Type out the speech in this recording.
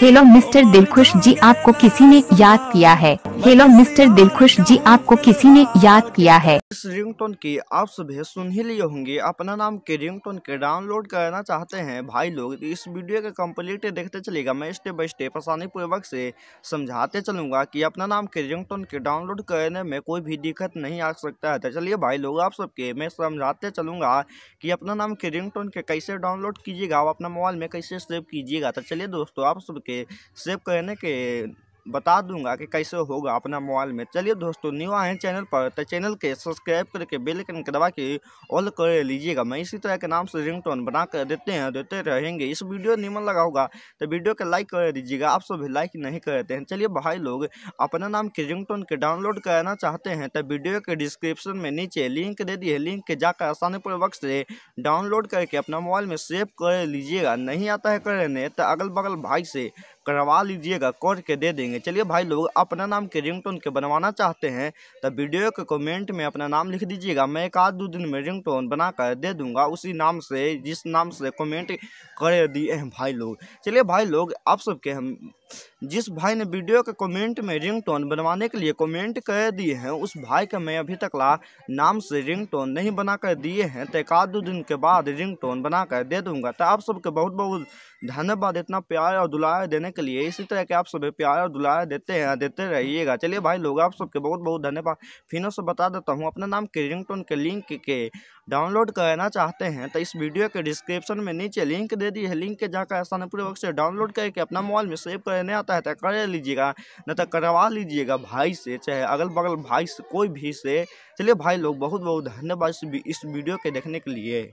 Hello mister Dilkhush ji आपको किसी ने याद किया है। हेलो मिस्टर दिलखुश जी, आपको किसी ने याद किया है? इस रिंगटोन की आप सभी सुन ही लिए होंगे। अपना नाम के रिंगटोन के डाउनलोड करना चाहते हैं। भाई लोग, इस वीडियो के कंप्लीट देखते चलेगा। मैं स्टेप बाय स्टेप आसानी पूर्वक से समझाते चलूँगा कि अपना नाम के रिंगटोन के डाउनलोड करने में कोई भी दिक्कत नहीं आ सकता है। तो चलिए भाई लोग, आप सबके मैं समझाते चलूँगा कि अपना नाम के रिंगटोन के कैसे डाउनलोड कीजिएगा। आप अपना मोबाइल में कैसे सेव कीजिएगा। तो चलिए दोस्तों, आप सबके सेव करने के बता दूँगा कि कैसे होगा अपना मोबाइल में। चलिए दोस्तों न्यू आए हैं चैनल पर तो चैनल के सब्सक्राइब करके बेल आइकन के दबा के ऑल कर लीजिएगा। मैं इसी तरह के नाम से रिंगटोन बना कर देते हैं, देते रहेंगे। इस वीडियो निमन लगा होगा तो वीडियो के लाइक कर दीजिएगा। आप सभी लाइक नहीं करते हैं। चलिए भाई लोग, अपना नाम के रिंगटोन के डाउनलोड कराना चाहते हैं तो वीडियो के डिस्क्रिप्शन में नीचे लिंक दे दिए लिंक के जाकर आसानी पूर्वक से डाउनलोड करके अपना मोबाइल में सेव कर लीजिएगा। नहीं आता है करने तो अगल बगल भाई से करवा लीजिएगा कोड के दे देंगे? चलिए भाई लोग, अपना नाम के रिंगटोन के बनवाना चाहते हैं तो वीडियो के कमेंट में अपना नाम लिख दीजिएगा। मैं एक आध दो दिन में रिंगटोन बना कर दे दूँगा, उसी नाम से, जिस नाम से कमेंट कर दिए हैं भाई लोग, चलिए भाई लोग, आप सबके हम जिस भाई ने वीडियो के कमेंट में रिंगटोन बनवाने के लिए कमेंट कर दिए हैं, उस भाई का मैं अभी तक ला नाम से रिंगटोन नहीं बना कर दिए हैं तो एक आध दो दिन के बाद रिंगटोन बना कर दे दूँगा। तो आप सबके बहुत बहुत धन्यवाद इतना प्यार और दुलार देने के लिए। इसी तरह के आप सभी प्यार और दुलार देते हैं, देते रहिएगा। चलिए भाई लोग, आप सबके बहुत बहुत धन्यवाद। फिर से बता देता हूँ, अपने नाम के रिंगटोन के लिंक के डाउनलोड करना चाहते हैं तो इस वीडियो के डिस्क्रिप्शन में नीचे लिंक दे दी है। लिंक के जाकर आसानपूर्वक से डाउनलोड करके अपना मोबाइल में सेव करने आता है तो कर लीजिएगा न तो करवा लीजिएगा भाई से, चाहे अगल बगल भाई से, कोई भी से। चलिए भाई लोग बहुत बहुत धन्यवाद इस वीडियो के देखने के लिए।